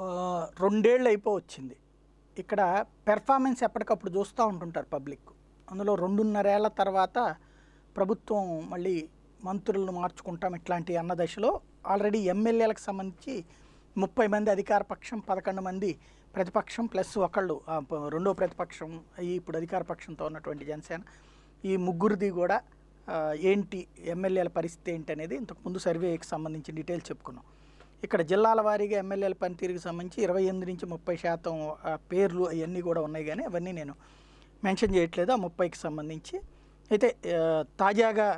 రెండేళ్ళు రెండేళ్ళు అయిపోవచ్చింది. ఇక్కడ పెర్ఫార్మెన్స్ ఎప్పటికప్పుడు చూస్తూ ఉంటుంటారు పబ్లిక్ అందులో రెండున్నరేళ్ళ తర్వాత ప్రభుత్వం మళ్ళీ మంత్రులను మార్చుకుంటాం ఇట్లాంటి అన్న దశలో ఆల్రెడీ ఎమ్మెల్యేలకు సంబంధించి ముప్పై మంది అధికార పక్షం పదకొండు మంది ప్రతిపక్షం ప్లస్ ఒకళ్ళు రెండో ప్రతిపక్షం అయ్యి ఇప్పుడు అధికార పక్షంతో ఉన్నటువంటి జనసేన. ఈ ముగ్గురిది కూడా ఏంటి ఎమ్మెల్యేల పరిస్థితి ఏంటి అనేది ఇంతకుముందు సర్వేకి సంబంధించి డీటెయిల్స్ చెప్పుకున్నాం. ఇక్కడ జిల్లాల వారీగా ఎమ్మెల్యేల పనితీరుకి సంబంధించి ఇరవై ఎనిమిది నుంచి ముప్పై శాతం పేర్లు అవన్నీ కూడా ఉన్నాయి కానీ అవన్నీ నేను మెన్షన్ చేయట్లేదు. ఆ ముప్పైకి సంబంధించి అయితే తాజాగా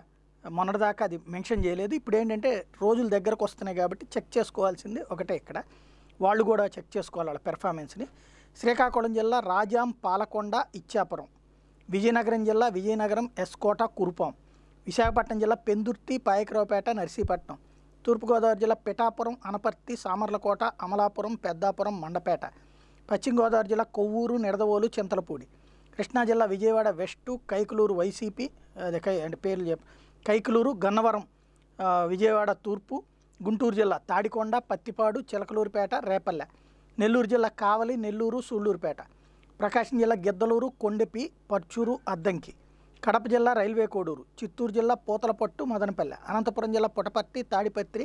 మొన్నటిదాకా అది మెన్షన్ చేయలేదు. ఇప్పుడు ఏంటంటే రోజులు దగ్గరకు వస్తున్నాయి కాబట్టి చెక్ చేసుకోవాల్సింది ఒకటే ఇక్కడ. వాళ్ళు కూడా చెక్ చేసుకోవాలి వాళ్ళ పెర్ఫార్మెన్స్ని. శ్రీకాకుళం జిల్లా రాజాం పాలకొండ ఇచ్చాపురం. విజయనగరం జిల్లా విజయనగరం ఎస్కోట కురుపాం. విశాఖపట్నం జిల్లా పెందుర్తి పాయకరావుపేట నర్సీపట్నం. తూర్పుగోదావరి జిల్లా పిఠాపురం అనపర్తి సామర్లకోట అమలాపురం పెద్దాపురం మండపేట. పశ్చిమ గోదావరి జిల్లా కొవ్వూరు నిడదవోలు చింతలపూడి. కృష్ణా జిల్లా విజయవాడ వెస్టు కైకులూరు వైసీపీ అదే కై అంటే పేర్లు చెప్ కైకులూరు గన్నవరం విజయవాడ తూర్పు గుంటూరు జిల్లా తాడికొండ పత్తిపాడు చిలకలూరుపేట రేపల్లె. నెల్లూరు జిల్లా కావలి నెల్లూరు సూళ్ళూరుపేట. ప్రకాశం జిల్లా గిద్దలూరు కొండెపి పర్చూరు అద్దంకి. కడప జిల్లా రైల్వే కోడూరు చిత్తూరు జిల్లా పూతలపట్టు మదనపల్లె అనంతపురం జిల్లా పుటపర్తి తాడిపత్రి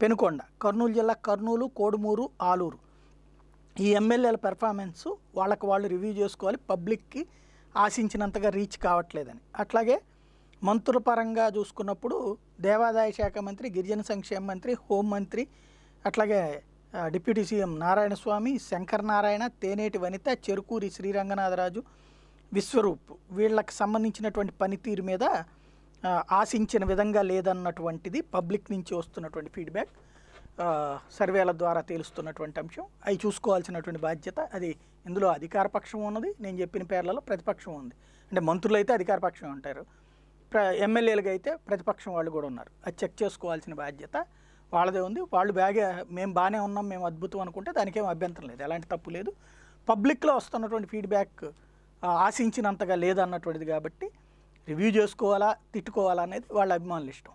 పెనుకొండ కర్నూలు జిల్లా కర్నూలు కోడుమూరు ఆలూరు. ఈ ఎమ్మెల్యేల పెర్ఫార్మెన్స్ వాళ్ళకి వాళ్ళు రివ్యూ చేసుకోవాలి పబ్లిక్కి ఆశించినంతగా రీచ్ కావట్లేదని. అట్లాగే మంత్రుల పరంగా చూసుకున్నప్పుడు దేవాదాయ శాఖ మంత్రి గిరిజన సంక్షేమ మంత్రి హోంమంత్రి అట్లాగే డిప్యూటీ సీఎం నారాయణ స్వామి శంకర్ నారాయణ తేనేటి వనిత చెరుకూరి శ్రీరంగనాథరాజు విశ్వరూప్ వీళ్ళకి సంబంధించినటువంటి పనితీరు మీద ఆశించిన విధంగా లేదన్నటువంటిది పబ్లిక్ నుంచి వస్తున్నటువంటి ఫీడ్బ్యాక్ సర్వేల ద్వారా తేలుస్తున్నటువంటి అంశం. అవి చూసుకోవాల్సినటువంటి బాధ్యత అది ఇందులో అధికార పక్షం ఉన్నది. నేను చెప్పిన పేర్లలో ప్రతిపక్షం ఉంది. అంటే మంత్రులు అయితే అధికార పక్షం ఉంటారు ప్ర ఎమ్మెల్యేలుగా అయితే ప్రతిపక్షం వాళ్ళు కూడా ఉన్నారు. అది చెక్ చేసుకోవాల్సిన బాధ్యత వాళ్ళదే ఉంది. వాళ్ళు బాగా మేము బాగానే ఉన్నాం మేము అద్భుతం అనుకుంటే దానికేం అభ్యంతరం లేదు. ఎలాంటి తప్పు లేదు. పబ్లిక్లో వస్తున్నటువంటి ఫీడ్బ్యాక్ ఆశించినంతగా లేదన్నటువంటిది కాబట్టి రివ్యూ చేసుకోవాలా తిట్టుకోవాలా అనేది వాళ్ళ అభిమానులు ఇష్టం.